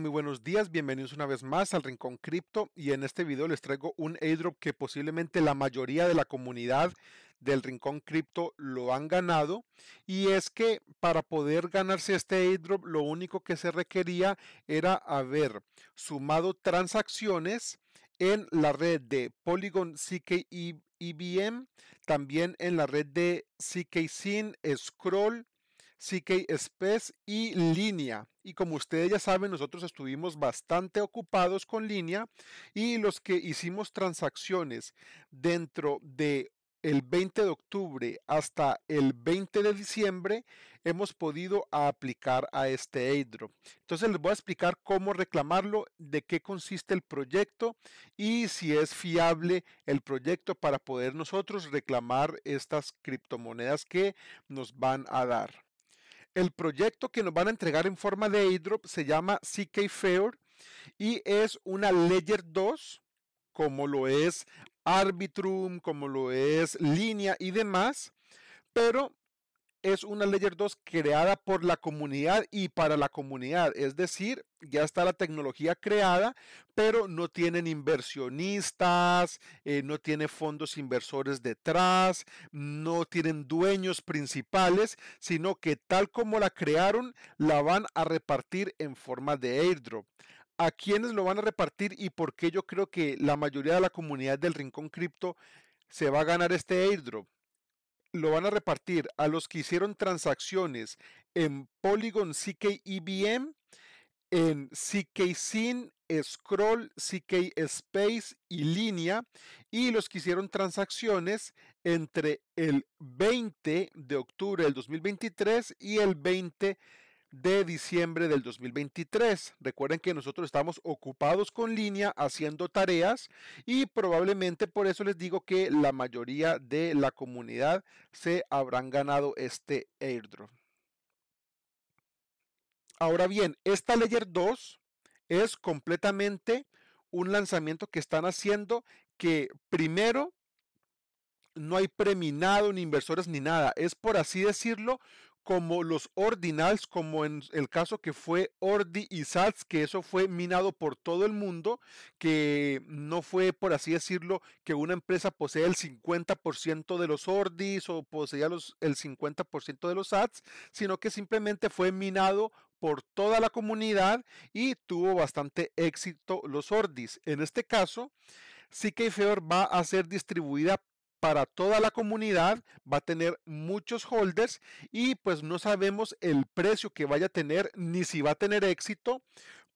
muy buenos días, bienvenidos una vez más al Rincón Cripto y en este video les traigo un airdrop que posiblemente la mayoría de la comunidad del Rincón Cripto lo han ganado y es que para poder ganarse este airdrop lo único que se requería era haber sumado transacciones en la red de Polygon CK EVM, también en la red de CK Scroll, CK Space y Línea. Y como ustedes ya saben, nosotros estuvimos bastante ocupados con Línea y los que hicimos transacciones dentro de el 20 de octubre hasta el 20 de diciembre hemos podido aplicar a este airdrop. Entonces les voy a explicar cómo reclamarlo, de qué consiste el proyecto y si es fiable el proyecto para poder nosotros reclamar estas criptomonedas que nos van a dar. El proyecto que nos van a entregar en forma de airdrop se llama CK Fair y es una Ledger 2 como lo es Arbitrum, como lo es Línea y demás, pero es una Ledger 2 creada por la comunidad y para la comunidad. Es decir, ya está la tecnología creada, pero no tienen inversionistas, eh, no tiene fondos inversores detrás, no tienen dueños principales, sino que tal como la crearon, la van a repartir en forma de airdrop. ¿A quiénes lo van a repartir y por qué yo creo que la mayoría de la comunidad del Rincón Cripto se va a ganar este airdrop? Lo van a repartir a los que hicieron transacciones en Polygon CK EVM, en CK Sin, Scroll, CK Space y Línea, y los que hicieron transacciones entre el 20 de octubre del 2023 y el 20 de diciembre del 2023. Recuerden que nosotros estamos ocupados con línea haciendo tareas y probablemente por eso les digo que la mayoría de la comunidad se habrán ganado este airdrop. Ahora bien, esta Layer 2 es completamente un lanzamiento que están haciendo que primero no hay preminado ni inversores ni nada. Es por así decirlo como los ordinals, como en el caso que fue Ordi y Sats, que eso fue minado por todo el mundo, que no fue, por así decirlo, que una empresa posee el 50% de los Ordis o poseía los, el 50% de los Sats, sino que simplemente fue minado por toda la comunidad y tuvo bastante éxito los Ordis. En este caso, CK Fever va a ser distribuida para toda la comunidad, va a tener muchos holders y pues no sabemos el precio que vaya a tener ni si va a tener éxito,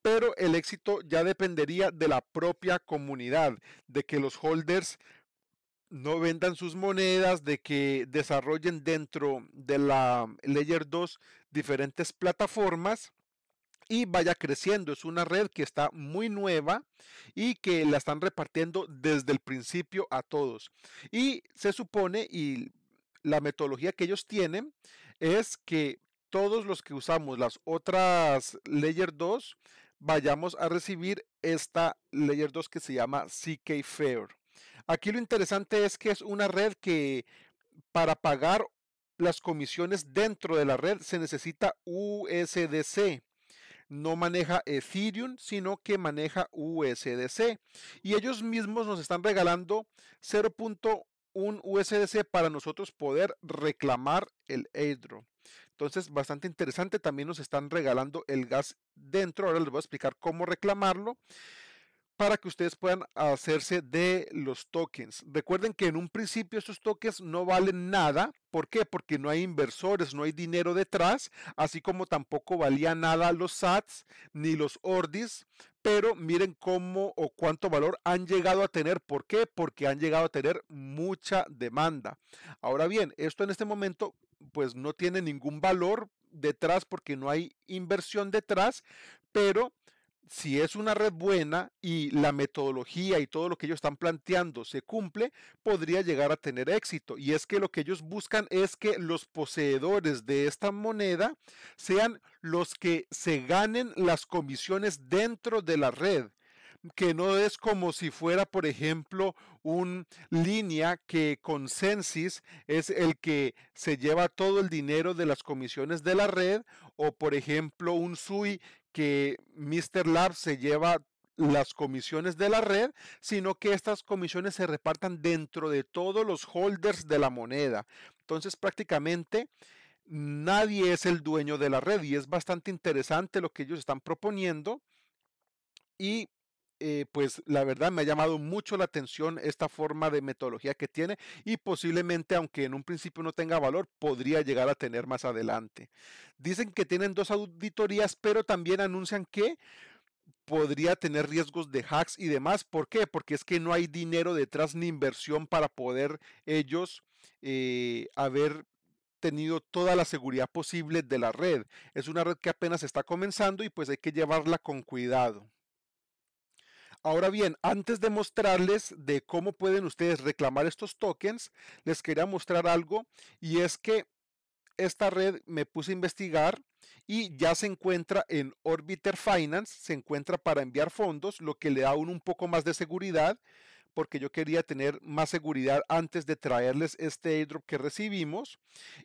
pero el éxito ya dependería de la propia comunidad, de que los holders no vendan sus monedas, de que desarrollen dentro de la Layer 2 diferentes plataformas y vaya creciendo. Es una red que está muy nueva y que la están repartiendo desde el principio a todos. Y se supone, y la metodología que ellos tienen es que todos los que usamos las otras Layer 2 vayamos a recibir esta Layer 2 que se llama CK Fair. Aquí lo interesante es que es una red que para pagar las comisiones dentro de la red se necesita USDC no maneja Ethereum, sino que maneja USDC. Y ellos mismos nos están regalando 0.1 USDC para nosotros poder reclamar el airdrop. Entonces, bastante interesante. También nos están regalando el gas dentro. Ahora les voy a explicar cómo reclamarlo para que ustedes puedan hacerse de los tokens. Recuerden que en un principio estos tokens no valen nada. ¿Por qué? Porque no hay inversores, no hay dinero detrás, así como tampoco valía nada los SATs ni los ORDIS. Pero miren cómo o cuánto valor han llegado a tener. ¿Por qué? Porque han llegado a tener mucha demanda. Ahora bien, esto en este momento pues no tiene ningún valor detrás porque no hay inversión detrás, pero si es una red buena y la metodología y todo lo que ellos están planteando se cumple, podría llegar a tener éxito. Y es que lo que ellos buscan es que los poseedores de esta moneda sean los que se ganen las comisiones dentro de la red que no es como si fuera, por ejemplo, un línea que con Censis es el que se lleva todo el dinero de las comisiones de la red, o por ejemplo, un SUI que Mr. Lab se lleva las comisiones de la red, sino que estas comisiones se repartan dentro de todos los holders de la moneda. Entonces prácticamente nadie es el dueño de la red y es bastante interesante lo que ellos están proponiendo y eh, pues la verdad me ha llamado mucho la atención esta forma de metodología que tiene y posiblemente, aunque en un principio no tenga valor, podría llegar a tener más adelante. Dicen que tienen dos auditorías, pero también anuncian que podría tener riesgos de hacks y demás. ¿Por qué? Porque es que no hay dinero detrás ni inversión para poder ellos eh, haber tenido toda la seguridad posible de la red. Es una red que apenas está comenzando y pues hay que llevarla con cuidado. Ahora bien, antes de mostrarles de cómo pueden ustedes reclamar estos tokens, les quería mostrar algo y es que esta red me puse a investigar y ya se encuentra en Orbiter Finance, se encuentra para enviar fondos, lo que le da un, un poco más de seguridad porque yo quería tener más seguridad antes de traerles este airdrop que recibimos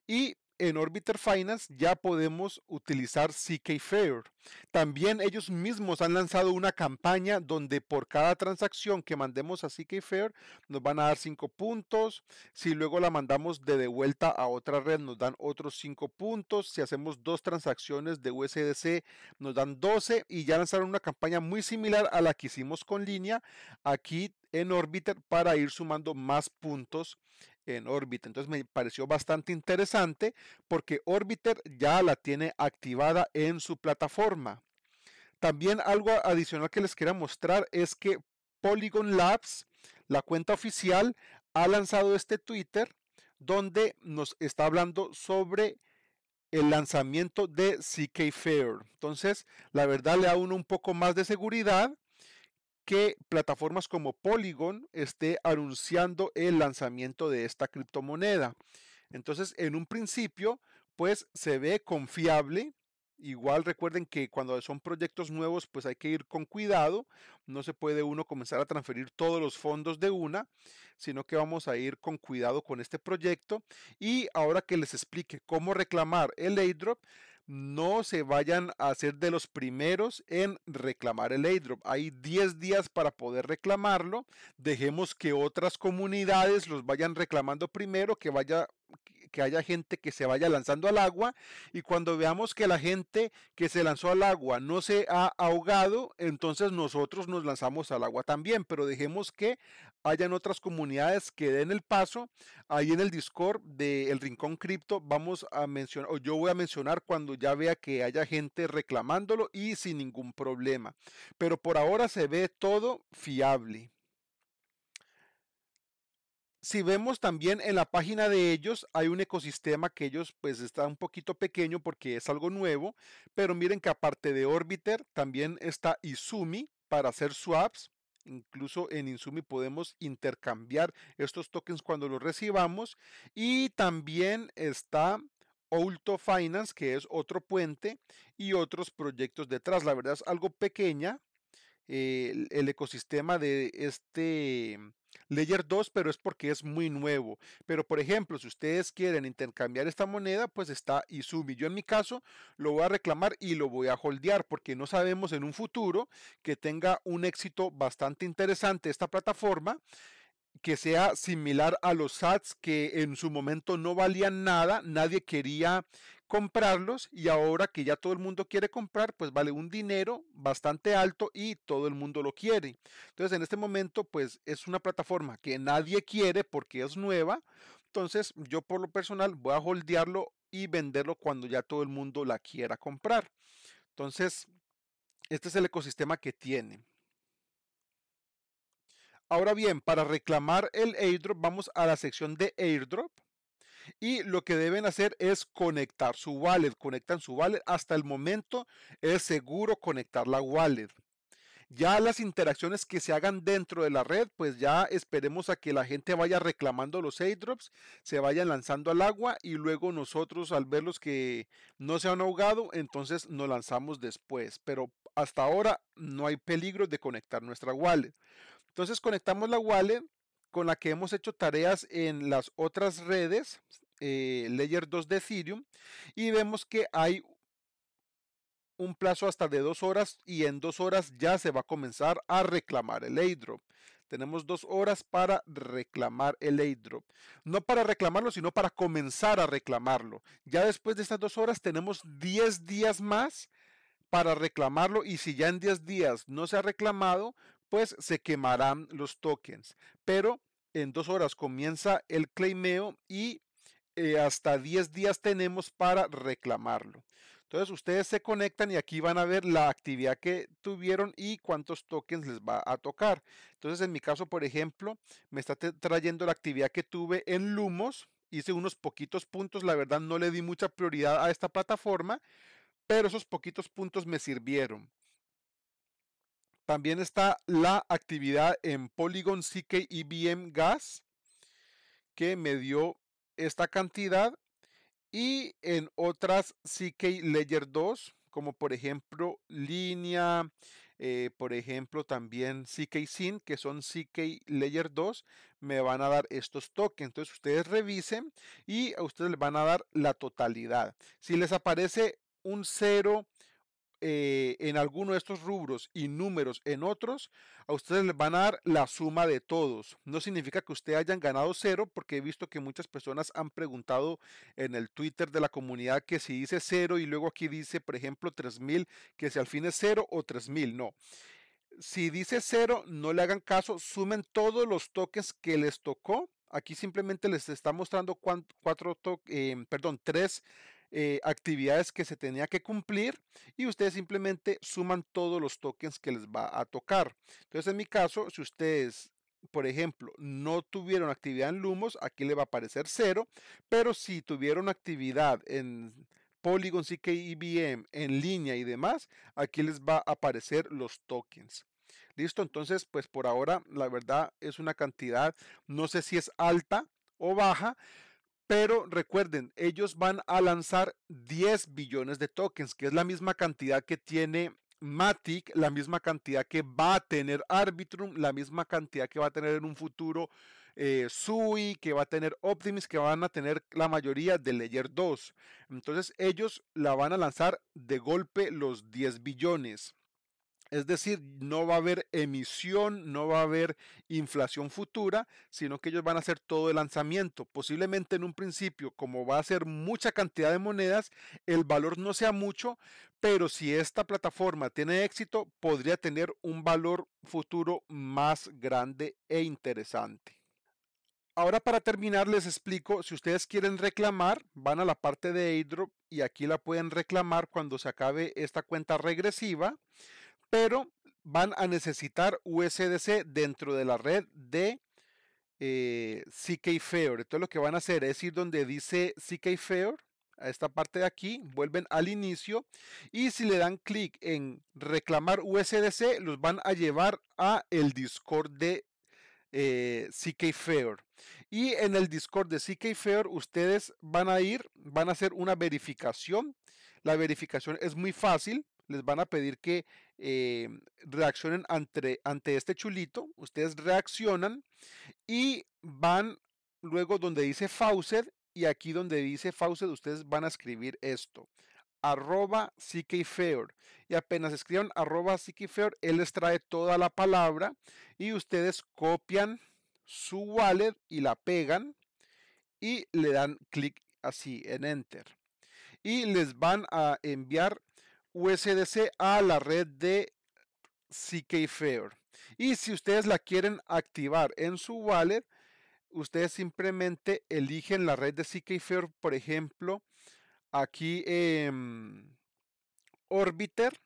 y en Orbiter Finance ya podemos utilizar CK Fair. También ellos mismos han lanzado una campaña donde por cada transacción que mandemos a CK Fair nos van a dar 5 puntos. Si luego la mandamos de, vuelta a otra red nos dan otros 5 puntos. Si hacemos dos transacciones de USDC nos dan 12 y ya lanzaron una campaña muy similar a la que hicimos con línea aquí en Orbiter para ir sumando más puntos en Orbiter. Entonces me pareció bastante interesante porque Orbiter ya la tiene activada en su plataforma. También algo adicional que les quería mostrar es que Polygon Labs, la cuenta oficial, ha lanzado este Twitter donde nos está hablando sobre el lanzamiento de CK Fair. Entonces, la verdad le da uno un poco más de seguridad que plataformas como Polygon esté anunciando el lanzamiento de esta criptomoneda. Entonces, en un principio, pues se ve confiable. Igual recuerden que cuando son proyectos nuevos, pues hay que ir con cuidado. No se puede uno comenzar a transferir todos los fondos de una, sino que vamos a ir con cuidado con este proyecto. Y ahora que les explique cómo reclamar el airdrop, no se vayan a ser de los primeros en reclamar el airdrop. Hay 10 días para poder reclamarlo. Dejemos que otras comunidades los vayan reclamando primero, que vaya que haya gente que se vaya lanzando al agua y cuando veamos que la gente que se lanzó al agua no se ha ahogado, entonces nosotros nos lanzamos al agua también, pero dejemos que hayan otras comunidades que den el paso. Ahí en el Discord de El Rincón Cripto vamos a mencionar, o yo voy a mencionar cuando ya vea que haya gente reclamándolo y sin ningún problema. Pero por ahora se ve todo fiable si vemos también en la página de ellos, hay un ecosistema que ellos pues está un poquito pequeño porque es algo nuevo, pero miren que aparte de Orbiter también está Izumi para hacer swaps. Incluso en Izumi podemos intercambiar estos tokens cuando los recibamos. Y también está Auto Finance, que es otro puente, y otros proyectos detrás. La verdad es algo pequeña eh, el ecosistema de este Layer 2, pero es porque es muy nuevo. Pero por ejemplo, si ustedes quieren intercambiar esta moneda, pues está Izumi. Yo en mi caso lo voy a reclamar y lo voy a holdear porque no sabemos en un futuro que tenga un éxito bastante interesante esta plataforma que sea similar a los SATs que en su momento no valían nada, nadie quería comprarlos y ahora que ya todo el mundo quiere comprar, pues vale un dinero bastante alto y todo el mundo lo quiere. Entonces en este momento pues es una plataforma que nadie quiere porque es nueva. Entonces yo por lo personal voy a holdearlo y venderlo cuando ya todo el mundo la quiera comprar. Entonces este es el ecosistema que tiene. Ahora bien, para reclamar el airdrop vamos a la sección de airdrop y lo que deben hacer es conectar su wallet. Conectan su wallet. Hasta el momento es seguro conectar la wallet. Ya las interacciones que se hagan dentro de la red, pues ya esperemos a que la gente vaya reclamando los airdrops, se vayan lanzando al agua y luego nosotros al verlos que no se han ahogado, entonces nos lanzamos después. Pero hasta ahora no hay peligro de conectar nuestra wallet. Entonces conectamos la wallet con la que hemos hecho tareas en las otras redes, eh, Layer 2 de Ethereum, y vemos que hay un plazo hasta de dos horas y en dos horas ya se va a comenzar a reclamar el airdrop. Tenemos dos horas para reclamar el airdrop. No para reclamarlo, sino para comenzar a reclamarlo. Ya después de estas dos horas tenemos 10 días más para reclamarlo y si ya en 10 días no se ha reclamado, pues se quemarán los tokens. Pero en dos horas comienza el claimeo y eh, hasta 10 días tenemos para reclamarlo. Entonces ustedes se conectan y aquí van a ver la actividad que tuvieron y cuántos tokens les va a tocar. Entonces en mi caso, por ejemplo, me está trayendo la actividad que tuve en Lumos. Hice unos poquitos puntos, la verdad no le di mucha prioridad a esta plataforma, pero esos poquitos puntos me sirvieron. También está la actividad en Polygon CK IBM Gas, que me dio esta cantidad y en otras CK Ledger 2, como por ejemplo Línea, eh, por ejemplo también CK Sin, que son CK Layer 2, me van a dar estos tokens. Entonces ustedes revisen y a ustedes les van a dar la totalidad. Si les aparece un 0 eh, en alguno de estos rubros y números en otros, a ustedes les van a dar la suma de todos. No significa que ustedes hayan ganado cero, porque he visto que muchas personas han preguntado en el Twitter de la comunidad que si dice cero y luego aquí dice, por ejemplo, 3000, que si al fin es cero o 3000. No. Si dice cero, no le hagan caso, sumen todos los tokens que les tocó. Aquí simplemente les está mostrando cuatro, eh, perdón, tres eh, actividades que se tenía que cumplir y ustedes simplemente suman todos los tokens que les va a tocar. Entonces, en mi caso, si ustedes por ejemplo, no tuvieron actividad en Lumos, aquí le va a aparecer cero, pero si tuvieron actividad en Polygon, CK, IBM, en línea y demás, aquí les va a aparecer los tokens. Listo, entonces, pues por ahora, la verdad es una cantidad, no sé si es alta o baja, pero recuerden, ellos van a lanzar 10 billones de tokens, que es la misma cantidad que tiene Matic, la misma cantidad que va a tener Arbitrum, la misma cantidad que va a tener en un futuro eh, Sui, que va a tener Optimus, que van a tener la mayoría de Layer 2. Entonces ellos la van a lanzar de golpe los 10 billones. Es decir, no va a haber emisión, no va a haber inflación futura, sino que ellos van a hacer todo el lanzamiento. Posiblemente en un principio, como va a ser mucha cantidad de monedas, el valor no sea mucho, pero si esta plataforma tiene éxito, podría tener un valor futuro más grande e interesante. Ahora para terminar les explico, si ustedes quieren reclamar, van a la parte de airdrop y aquí la pueden reclamar cuando se acabe esta cuenta regresiva pero van a necesitar USDC dentro de la red de eh, CK Fair. Entonces lo que van a hacer es ir donde dice CK Fair, a esta parte de aquí, vuelven al inicio y si le dan clic en reclamar USDC, los van a llevar a el Discord de eh, CK Fair. Y en el Discord de CK Fair ustedes van a ir, van a hacer una verificación. La verificación es muy fácil les van a pedir que eh, reaccionen ante, ante este chulito. Ustedes reaccionan y van luego donde dice Faucet y aquí donde dice Faucet ustedes van a escribir esto arroba CKFair y apenas escriban arroba CKFair él les trae toda la palabra y ustedes copian su wallet y la pegan y le dan clic así en enter y les van a enviar USDC a la red de CK Fair. Y si ustedes la quieren activar en su wallet, ustedes simplemente eligen la red de CK Fair, por ejemplo, aquí en Orbiter.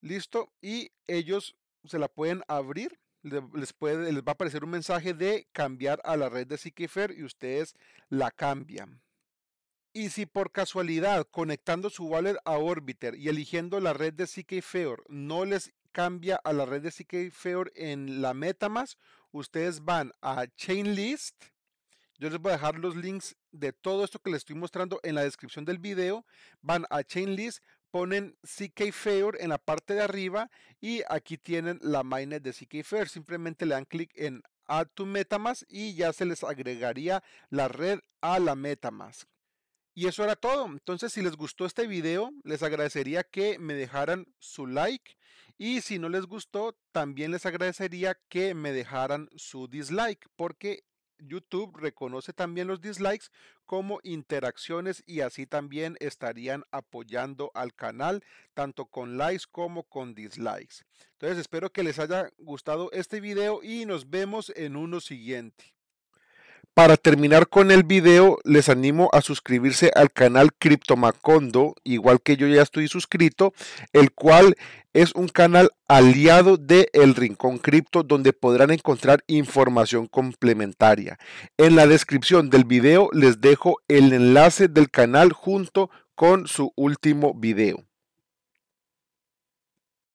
Listo. Y ellos se la pueden abrir. Les, puede, les va a aparecer un mensaje de cambiar a la red de CK Fair y ustedes la cambian. Y si por casualidad conectando su wallet a Orbiter y eligiendo la red de CK Fair no les cambia a la red de CK Fair en la MetaMask, ustedes van a Chainlist. Yo les voy a dejar los links de todo esto que les estoy mostrando en la descripción del video. Van a Chainlist, ponen CK Fair en la parte de arriba y aquí tienen la mainnet de CK Fair. Simplemente le dan clic en Add to MetaMask y ya se les agregaría la red a la MetaMask. Y eso era todo. Entonces, si les gustó este video, les agradecería que me dejaran su like. Y si no les gustó, también les agradecería que me dejaran su dislike, porque YouTube reconoce también los dislikes como interacciones y así también estarían apoyando al canal tanto con likes como con dislikes. Entonces espero que les haya gustado este video y nos vemos en uno siguiente. Para terminar con el video, les animo a suscribirse al canal Macondo, igual que yo ya estoy suscrito, el cual es un canal aliado de El Rincón Cripto, donde podrán encontrar información complementaria. En la descripción del video les dejo el enlace del canal junto con su último video.